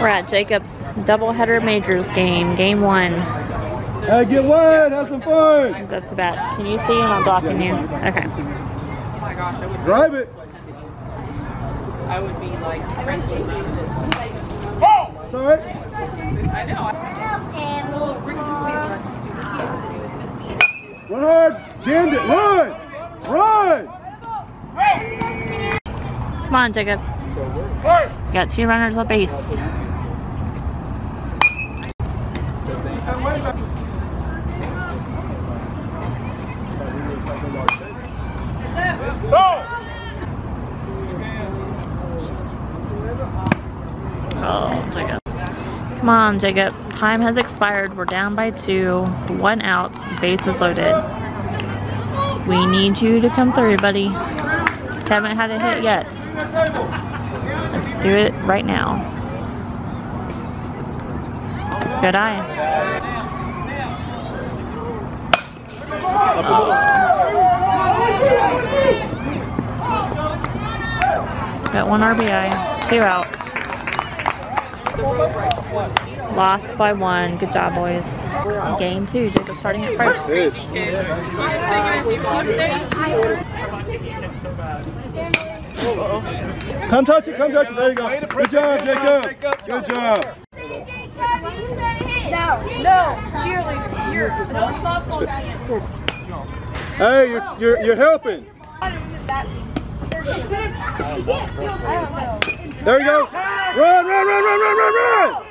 We're at Jakhob's doubleheader majors game, game one. Hey, get wide, have some fun. He's up to bat. Can you see him? I'm blocking you. Okay. Oh my gosh, I would, Drive it. I would be like cringing. It's all right. I know. Run hard. Jammed it. Run. Run. Come on, Jakhob. You got two runners on base. Oh, Jakhob. Come on, Jakhob. Time has expired. We're down by two. One out. Base is loaded. We need you to come through, buddy. Haven't had a hit yet. Let's do it right now. Good eye. Got one RBI, two outs. Lost by one. Good job, boys. Game two. Jakhob starting at first. Pitch. Come touch it. Come touch it. There you go. Good job, Jakhob. Good job. No, no, cheerleading. You're no softball. Hey, you're you're, you're helping. There you go. Run, run, run, run, run, run, run.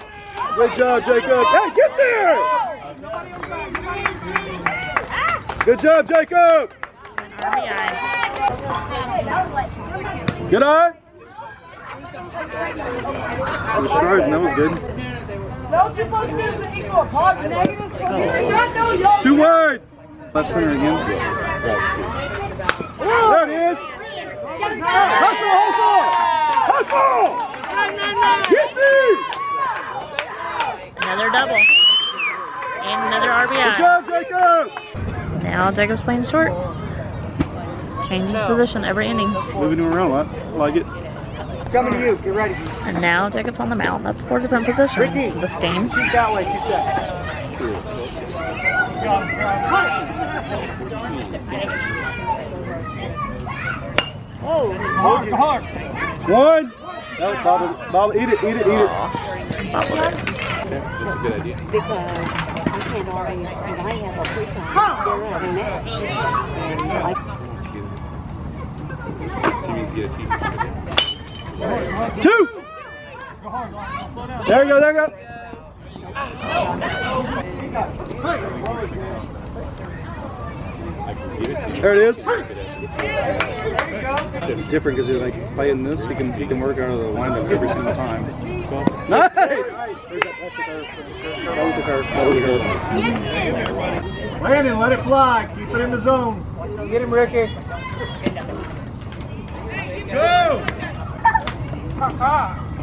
Good job, Jakhob. Hey, get there. Good job, Jakhob. Good eye. He was striding. That was good. Too wide. Left center again. There it is. Hustle, hustle. Hustle. Get me. Another double. And another Good RBI. job, Jakhob. Now Jakhob's playing short. Changes position every inning. Moving him around. I like it. Coming to you. Get ready. And now Jakhob's on the mound. That's four different positions this game. Shoot that way. Two steps. One. No, Bobble, Bobble, eat it, eat it, eat it. Bobbled it. because you can't always, and I have a free time dinner every night. And I Two. There you go, there you go. There it is. It's different because he's like playing this. He can he can work out of the windup every single time. Nice. That was the curve. That was the curve. Landon, let it fly. Keep it in the zone. Get him, Ricky. Go!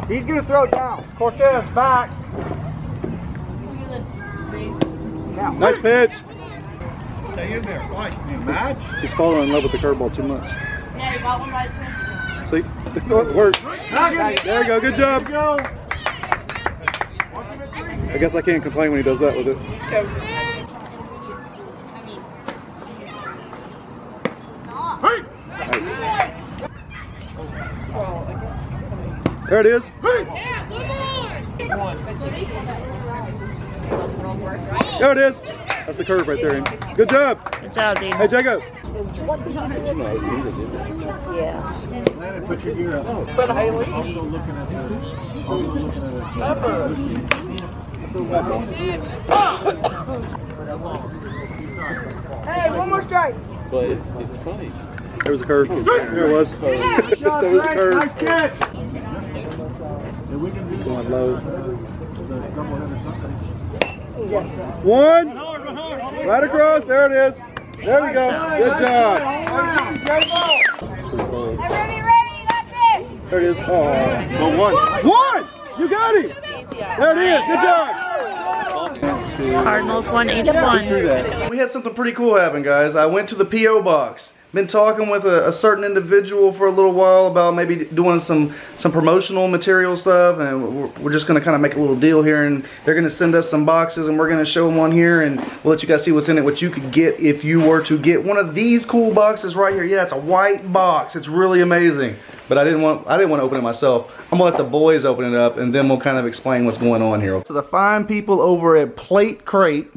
He's gonna throw it down. Cortez back. Now. Nice pitch. Stay in there. Why? Match. He's falling in love with the curveball too much. See, it worked. There you go. Good job. Go. I guess I can't complain when he does that with it. Nice. There it is. There it is. That's the curve right there. Ian. Good job. Good job, Dean. Hey, Jakhob. Landon, put your gear up. But I Also looking at the. Also looking at the. Hey, one more strike. There was a curve. There it was. there was a curve. Nice catch. He's going low. One. Right across. There it is. There we go. Good job. Ready, ready, got this. There it is. Oh. Go one. One. You got it. There it is. Good job. Cardinals won 8 to 1. We had something pretty cool happen, guys. I went to the P.O. box. Been talking with a, a certain individual for a little while about maybe doing some some promotional material stuff, and we're, we're just gonna kind of make a little deal here, and they're gonna send us some boxes, and we're gonna show them on here, and we'll let you guys see what's in it, what you could get if you were to get one of these cool boxes right here. Yeah, it's a white box. It's really amazing. But I didn't want I didn't want to open it myself. I'm gonna let the boys open it up, and then we'll kind of explain what's going on here. So the fine people over at PlateCrate.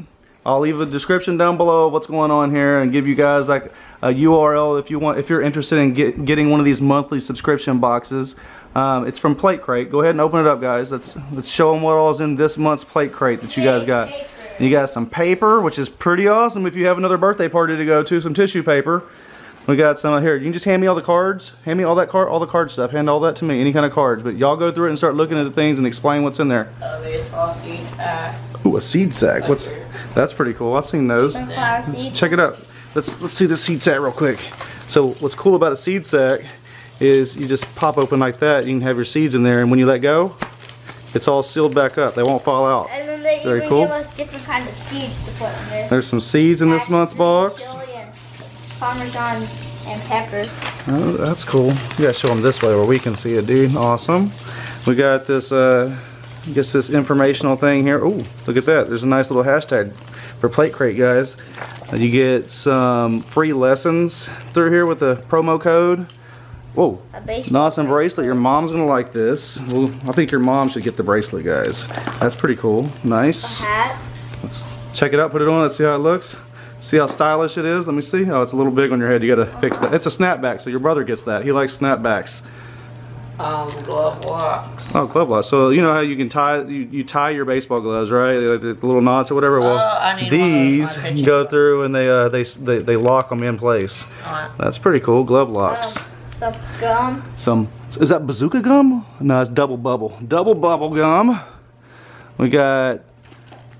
I'll leave a description down below of what's going on here and give you guys like a URL if you want if you're interested in get, getting one of these monthly subscription boxes. Um, it's from PlateCrate. Go ahead and open it up, guys. Let's let's show them what all is in this month's PlateCrate that you guys got. You got some paper, which is pretty awesome if you have another birthday party to go to. Some tissue paper. We got some here. You can just hand me all the cards. Hand me all that card, all the card stuff. Hand all that to me. Any kind of cards. But y'all go through it and start looking at the things and explain what's in there. Uh, there's all these, uh, Ooh, a seed sack. What's that's pretty cool. I've seen those. Let's check it out. Let's let's see the seed sack real quick. So what's cool about a seed sack is you just pop open like that. You can have your seeds in there, and when you let go, it's all sealed back up. They won't fall out. And then they Very cool. give us different kinds of seeds to put in there. There's some seeds in this month's box. Parmesan and pepper. Oh, that's cool. You gotta show them this way where we can see it, dude. Awesome. We got this, uh, Guess this informational thing here. Oh, look at that. There's a nice little hashtag for PlateCrate, guys. Uh, You get some free lessons through here with the promo code. Whoa. A baseball An awesome bracelet. Your mom's gonna like this. Well, I think your mom should get the bracelet, guys. That's pretty cool. Nice. hat. Let's check it out, put it on, let's see how it looks. See how stylish it is? Let me see. Oh, it's a little big on your head. You gotta fix that. It's a snapback, so your brother gets that. He likes snapbacks. Um, glove locks. Oh, glove locks. So you know how you can tie you, you tie your baseball gloves, right? Like the, little knots or whatever. Well, I need one of those these go through and they uh they, they they lock them in place. Uh, That's pretty cool. Glove locks. Um, some gum. Some is that bazooka gum? No, it's double bubble. Double bubble gum. We got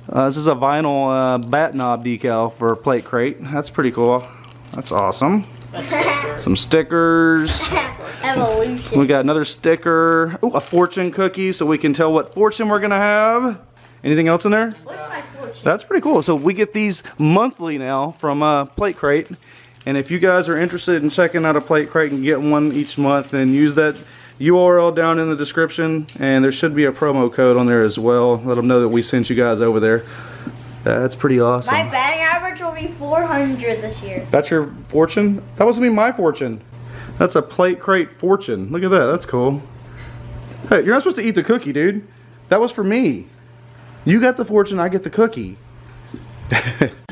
uh, this is a vinyl uh, bat knob decal for PlateCrate. That's pretty cool. That's awesome. Some stickers. Evolution. We got another sticker. Ooh, a fortune cookie so we can tell what fortune we're gonna have. Anything else in there? What's my fortune? That's pretty cool. So we get these monthly now from uh, PlateCrate. And if you guys are interested in checking out a PlateCrate and getting one each month, then use that URL down in the description. And there should be a promo code on there as well. Let them know that we sent you guys over there. That's pretty awesome. My batting average will be 400 this year. That's your fortune? That wasn't even my fortune. That's a PlateCrate fortune. Look at that. That's cool. Hey, you're not supposed to eat the cookie, dude. That was for me. You got the fortune, I get the cookie.